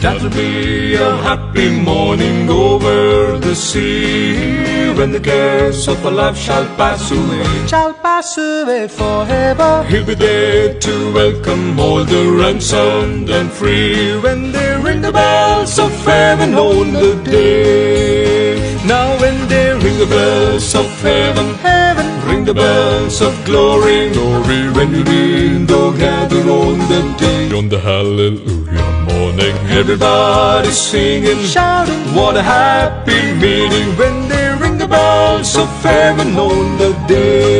That'll be a happy morning over the sea when the cares of our life shall pass away. Shall pass away forever. He'll be there to welcome all the ransomed and free when they ring the bells of heaven on the day. Now when they ring the bells of heaven, Heaven, ring the bells of glory, glory when the gather on the day. On the hallelujah morning, everybody singing, shouting, what a happy meeting when they ring the bells of heaven on the day.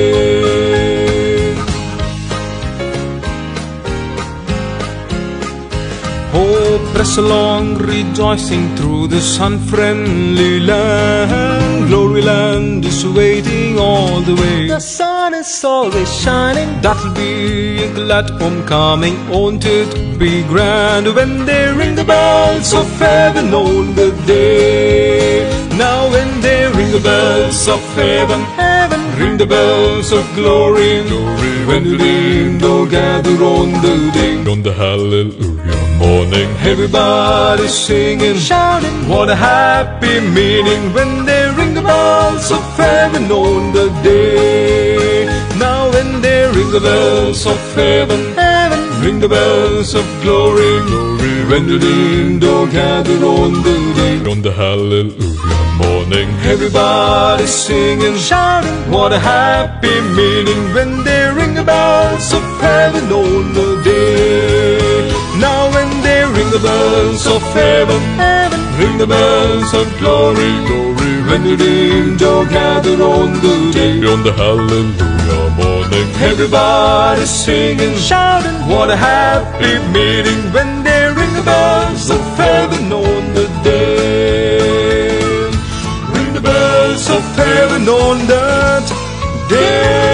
Oh, press along, rejoicing through this unfriendly land. Glory land is waiting all the way. The sun is always shining. That'll be a glad homecoming, won't it be grand? When they ring the bells of heaven on the day? Now when they ring the bells of heaven, Heaven, ring the bells of glory, glory when the wind all gather on the day. On the hallelujah morning, everybody singing, shouting, what a happy meeting when they ring the bells of the bells of heaven, heaven, ring the bells of glory, glory when the wind all gather on the day. On the hallelujah morning, everybody singing, shouting, what a happy meeting when they ring the bells of heaven on the day. Now when they ring the bells of heaven, heaven, ring the bells of glory, glory when the redeemed all gather on the day. On the hallelujah everybody singing, shouting, what a happy meeting when they ring the bells of heaven on the day. Ring the bells of heaven on that day.